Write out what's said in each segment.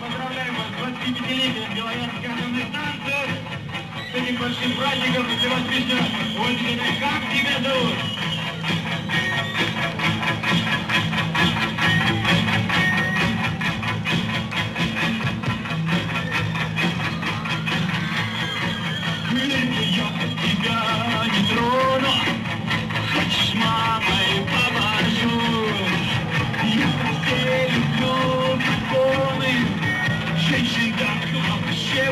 поздравляем вас с 25-летием Белоярской атомной станции. С этим большим праздником для вас песня Ольга, как тебя зовут? Так вообще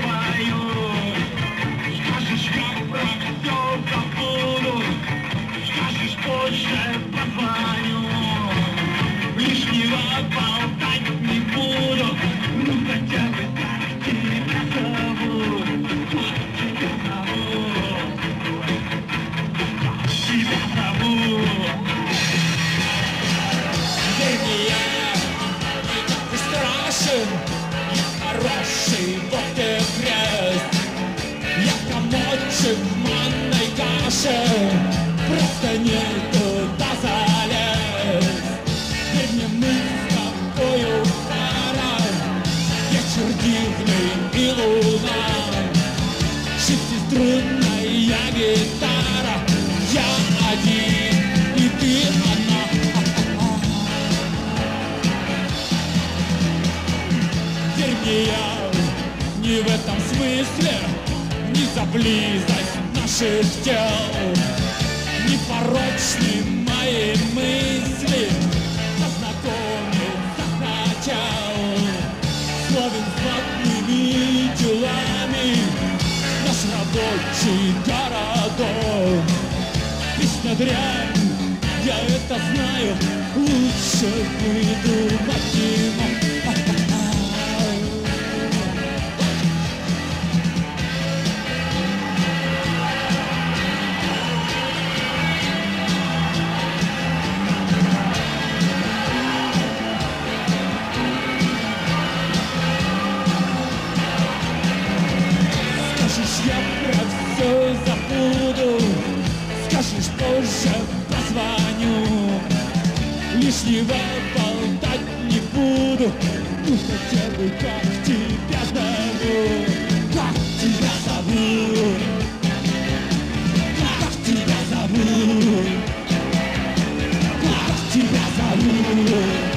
Шестиструнная гитара, я один, и ты она. Вернее, не в этом смысле, не за близость наших тел, не порочны мои мысли, рабочий городок. Песня дрянь, я это знаю, лучше выдумать скажешь, позже позвоню. Лишнего болтать не буду. Ну хотя бы как тебя зову, Как тебя зову, Как тебя зову, Как тебя зову.